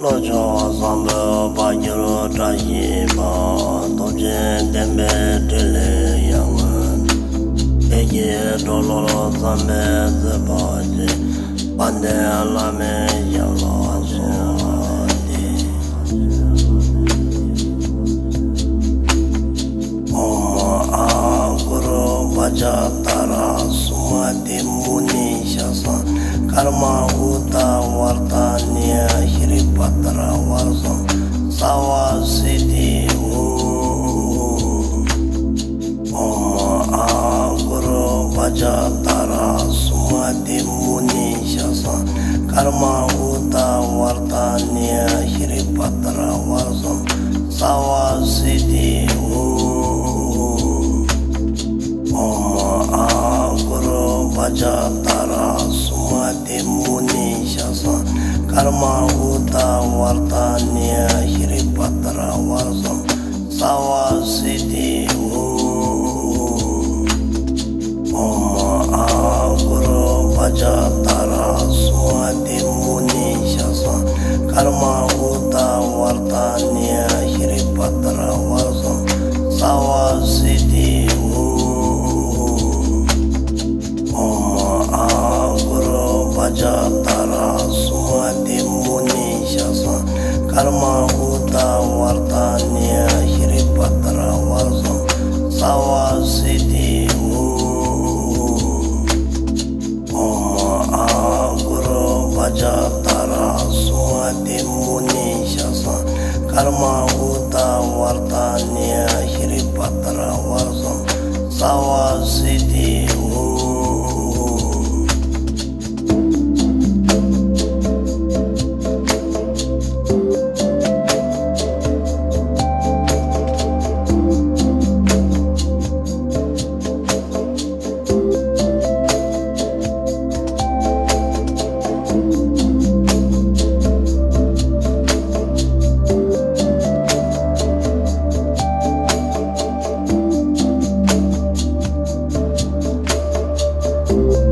lo cho sam bo ba ji ro ta yi ba do jen den be de le ya wa e ye do lo lo sam be ze ba je ban de la me ya lo so guru bhaja tara sumati muni shasan karma uta varta niya hiri patra varsam sava siddhi Om. A guru bhaja tara sumati muni shasan bhaja tara sumati muni shasan karma uta varta niya hiri patra varsam Om a karma huta wartanya hiripatara warsam sawasiti Oma agro bajatara suati muni syasa karma huta wartanya Om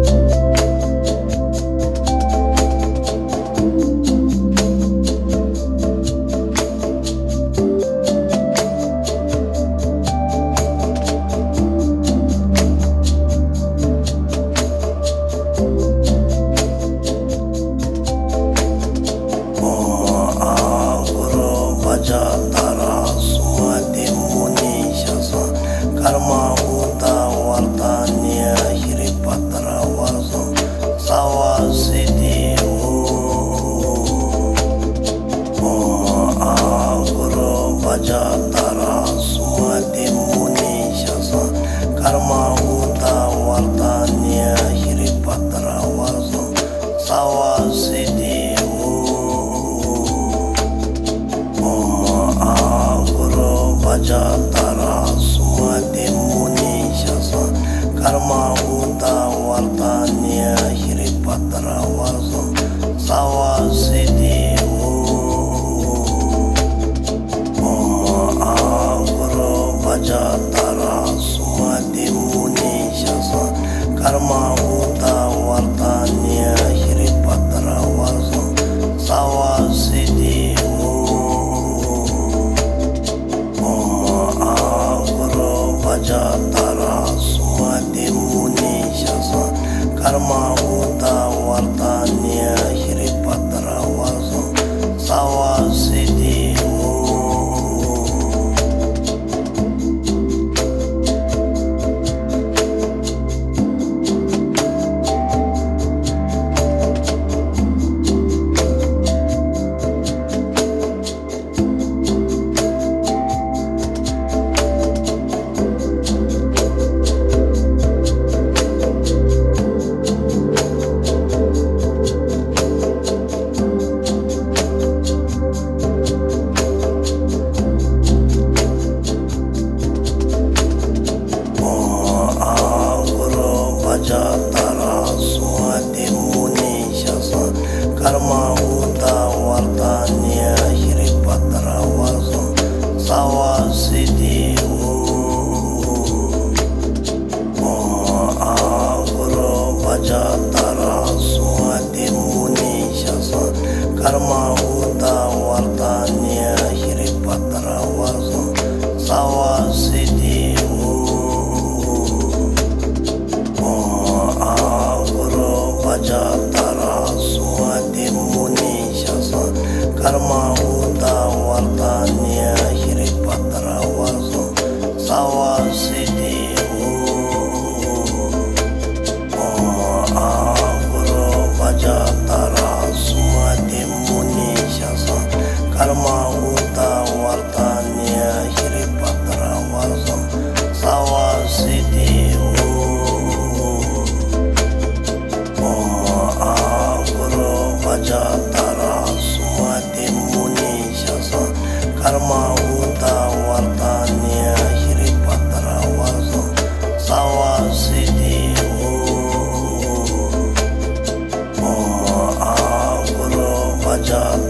I was it.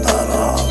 Santana.